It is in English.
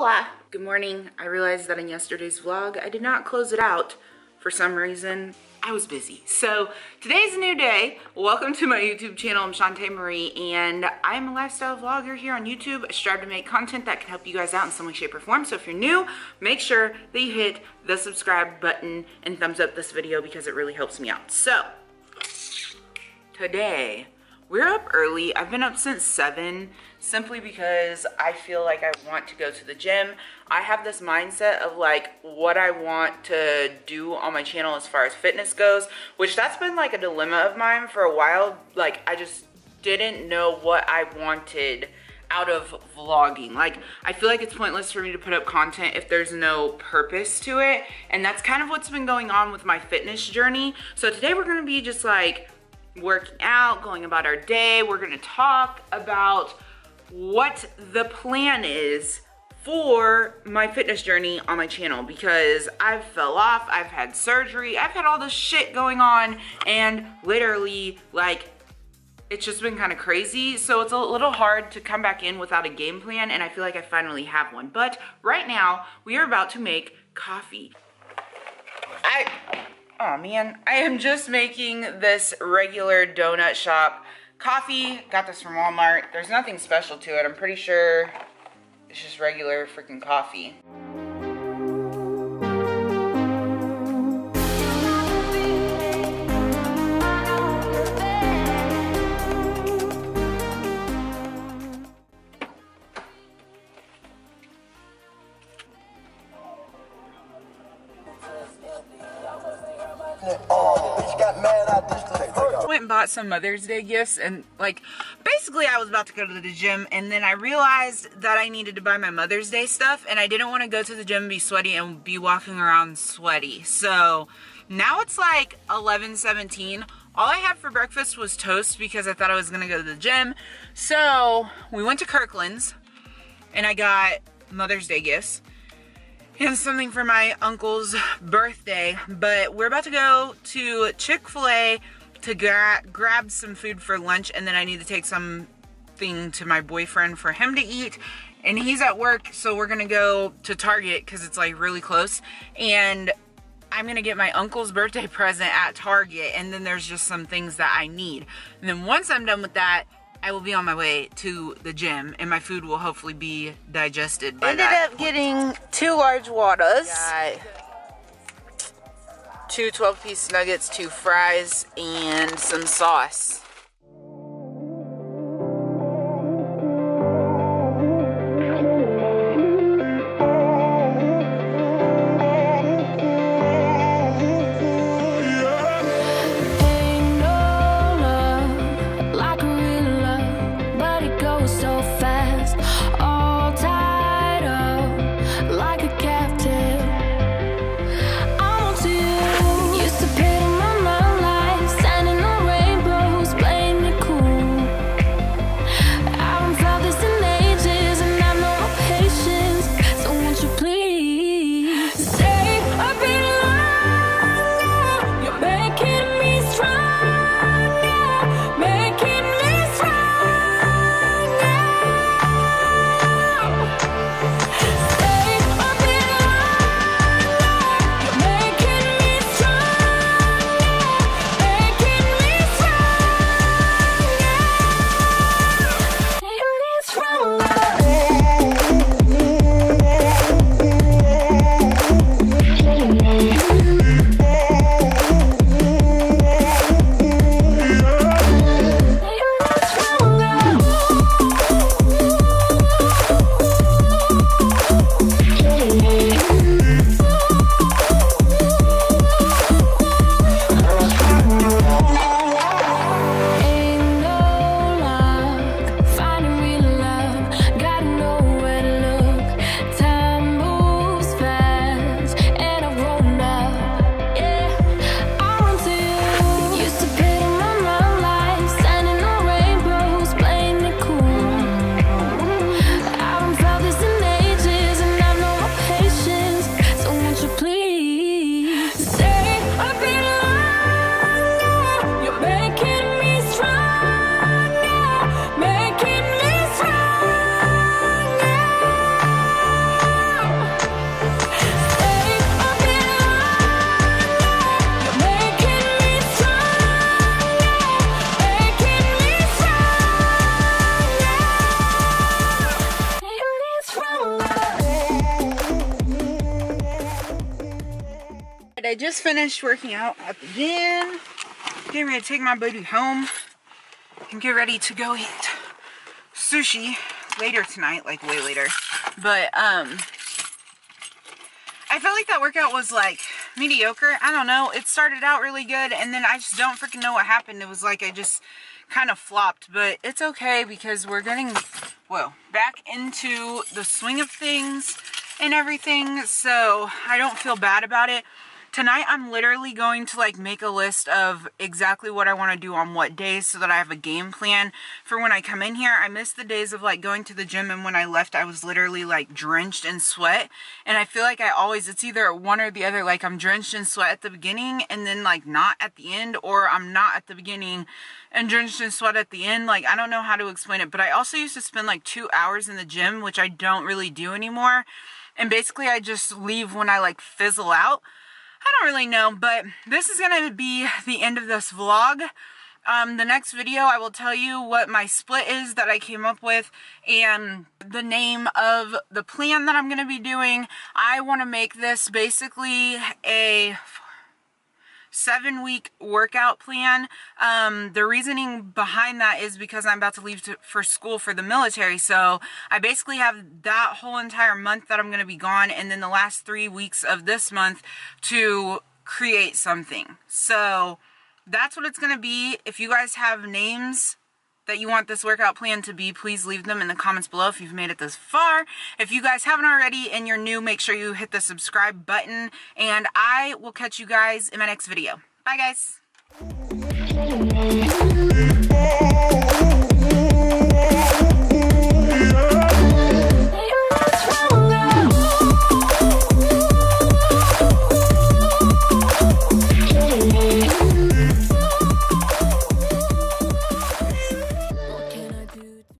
Hola! Good morning. I realized that in yesterday's vlog, I did not close it out for some reason. I was busy. So today's a new day. Welcome to my YouTube channel. I'm Seanta Marie and I'm a lifestyle vlogger here on YouTube. I strive to make content that can help you guys out in some way, shape, or form. So if you're new, make sure that you hit the subscribe button and thumbs up this video because it really helps me out. So today, we're up early. I've been up since 7 simply because I feel like I want to go to the gym. I have this mindset of like what I want to do on my channel as far as fitness goes, which that's been like a dilemma of mine for a while. Like I just didn't know what I wanted out of vlogging. Like, I feel like it's pointless for me to put up content if there's no purpose to it. And that's kind of what's been going on with my fitness journey. So today we're gonna be just like working out, going about our day. We're gonna talk about what the plan is for my fitness journey on my channel because I've fell off, I've had surgery, I've had all this shit going on and literally like it's just been kind of crazy. So it's a little hard to come back in without a game plan and I feel like I finally have one. But right now we are about to make coffee. I Oh man, I am just making this regular donut shop coffee. Got this from Walmart. There's nothing special to it. I'm pretty sure it's just regular freaking coffee. Went and bought some Mother's Day gifts and like basically I was about to go to the gym and then I realized that I needed to buy my Mother's Day stuff and I didn't want to go to the gym and be sweaty and be walking around sweaty. So now it's like 11, 17. All I had for breakfast was toast because I thought I was going to go to the gym. So we went to Kirkland's and I got Mother's Day gifts and something for my uncle's birthday. But we're about to go to Chick-fil-A to gra grab some food for lunch and then I need to take something to my boyfriend for him to eat and he's at work so we're gonna go to Target because it's like really close and I'm gonna get my uncle's birthday present at Target and then there's just some things that I need and then once I'm done with that I will be on my way to the gym and my food will hopefully be digested by Ended that up getting two large waters. Got two 12 piece nuggets, two fries, and some sauce. Just finished working out at the gym. Getting ready to take my booty home and get ready to go eat sushi later tonight, like way later. But um I felt like that workout was like mediocre. I don't know. It started out really good and then I just don't freaking know what happened. It was like I just kind of flopped, but it's okay because we're getting, whoa, back into the swing of things and everything. So I don't feel bad about it tonight I'm literally going to like make a list of exactly what I want to do on what days so that I have a game plan for when I come in here. I miss the days of like going to the gym and when I left I was literally like drenched in sweat. And I feel like I always it's either one or the other like I'm drenched in sweat at the beginning and then like not at the end or I'm not at the beginning and drenched in sweat at the end. Like I don't know how to explain it but I also used to spend like two hours in the gym which I don't really do anymore. And basically I just leave when I like fizzle out I don't really know, but this is going to be the end of this vlog. Um, the next video, I will tell you what my split is that I came up with and the name of the plan that I'm going to be doing. I want to make this basically a seven week workout plan. Um, the reasoning behind that is because I'm about to leave to, for school for the military. So I basically have that whole entire month that I'm going to be gone and then the last three weeks of this month to create something. So that's what it's going to be. If you guys have names that you want this workout plan to be, please leave them in the comments below if you've made it this far. If you guys haven't already and you're new, make sure you hit the subscribe button. And I will catch you guys in my next video. Bye, guys.